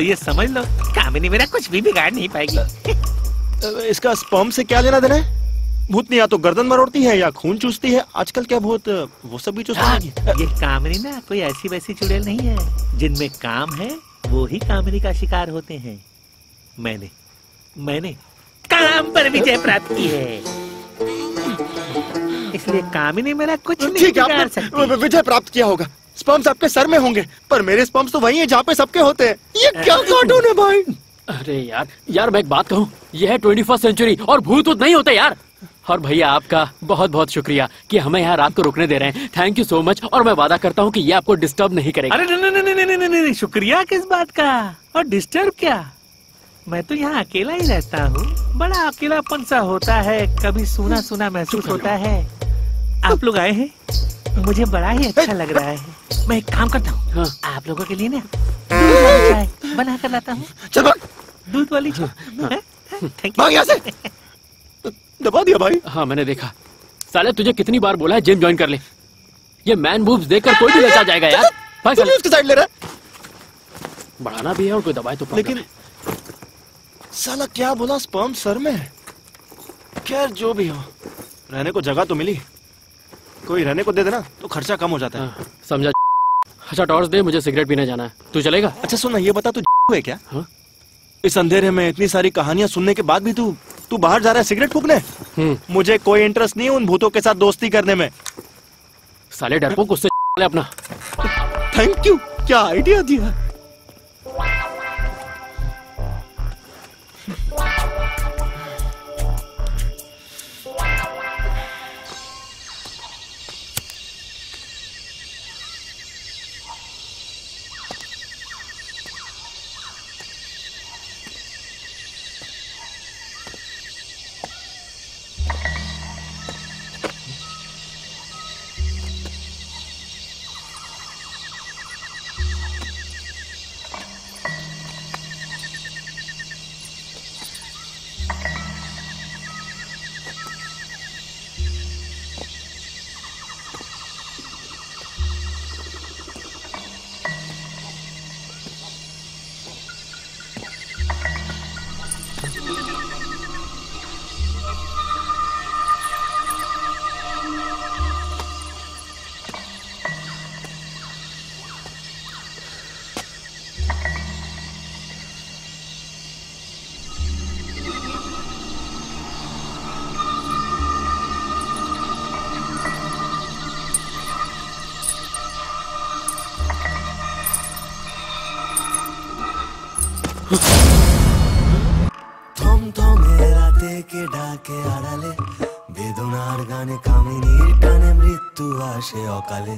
तो ये समझ लो कामिनी मेरा कुछ भी बिगाड़ नहीं पाएगी। इसका स्पर्म से क्या लेना देना है? भूतनी या तो गर्दन मरोड़ती है या खून चूसती है। आजकल क्या भूत वो सब भी चूसने लगी? है? ये कामिनी ना कोई ऐसी वैसी चुड़ैल नहीं है। जिनमें काम है वो ही कामिनी का शिकार होते हैं। मैंने मैंने काम पर विजय प्राप्त की है। इसलिए कामिनी मेरा कुछ नहीं बिगाड़ सकती। विजय प्राप्त किया होगा। स्पर्म्स आपके सर में होंगे पर मेरे स्पर्म्स तो वही हैं जहाँ पे सबके होते हैं। ये क्या कार्टून है भाई? अरे यार यार मैं एक बात कहूँ यह है ट्वेंटी फ़र्स्ट सेंचुरी और भूत वूत नहीं होते यार। और भैया आपका बहुत बहुत शुक्रिया कि हमें यहाँ रात को रुकने दे रहे हैं। थैंक यू सो मच और मैं वादा करता हूँ कि ये आपको डिस्टर्ब नहीं करेगा। अरे नहीं नहीं नहीं नहीं नहीं नहीं शुक्रिया किस बात का? और डिस्टर्ब क्या? मैं तो यहाँ अकेला ही रहता हूँ। बड़ा अकेलापन सा होता है कभी सुना सुना महसूस होता है। आप लोग आए हैं? मुझे बड़ा ही अच्छा लग रहा है। मैं एक काम करता हूँ। हाँ। आप लोगों के लिए ना दूध चाय बना कर लाता हूँ। चल दूध वाली यहाँ से। दबा दिया भाई। हाँ मैंने देखा। साले तुझे कितनी बार बोला है जिम ज्वाइन कर ले। ये मैन बूब्स देखकर कोई भी लचा जाएगा यार। भाग तू भी साले। उसकी साइड ले रहा है। बढ़ाना भी है और कोई दवाई तो लेकिन साला क्या बोला स्पर्म सर में? खैर जो भी हो। रहने को जगह तो मिली। कोई रहने को दे देना। तो खर्चा कम हो जाता है। है समझा। अच्छा टॉर्च दे मुझे सिगरेट पीने जाना है। तू चलेगा? अच्छा सुन ये बता तू है क्या? हाँ? इस अंधेरे में इतनी सारी कहानियाँ सुनने के बाद भी तू तू बाहर जा रहा है सिगरेट फूकने? हम्म। मुझे कोई इंटरेस्ट नहीं है उन भूतों के साथ दोस्ती करने में। साले डरपोक उससे अपना। थैंक यू क्या आइडिया दिया? Huh? কে আড়ালে বেদনার গানে কামিনীর টানে মৃত্যু আসে অকালে।